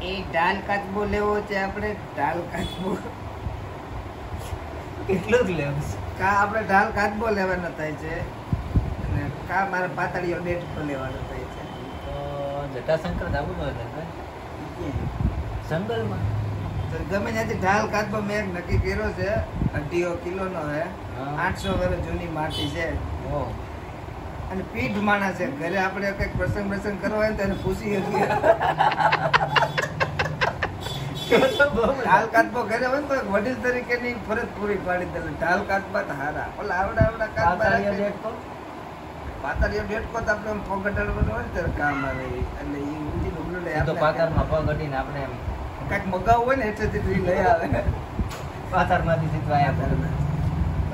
એ ઢાલ કાચબો લેવો છે આપણે ઢાલ કાચબો એટલું જ લેવું કા આપણે ઢાલ કાચબો લેવાનો થાય છે અને કા મારે પાતળીઓ પર લેવાનો થાય છે તો જટાશંકર જવું ન હતું જંગલમાં ગમે ત્યાંથી ઢાલ કાચબો મેં એક નક્કી કર્યો છે અઢીઓ કિલોનો હે. આઠસો વર્ષ જૂની માટી છે. અને પીઠ માણસ છે ઘરે આપણે કંઈક પ્રસંગ પ્રસંગ કરવા હોય ને તેને પૂછી શકીએ. ઢાલ કાચબો ઘરે હોય ને તો વડીલ તરીકેની ફરજ પૂરી પાડી દે. ઢાલ કાચબા તો હારા. ઓલા આવડા આવડા કાચબા પાતાળીઓ રાખે. દેખો. તો આપણે આમ હોય ને કામ આવે. એટલે ઈ ઊંધી ડુંગળી લઈ એ તો આપણે પાતાળમાં પગ અડીને આપણે એમ કાંઈક મગાવવું હોય ને એટલે લઈ આવે. પાતાળમાંથી માંથી અહીંયા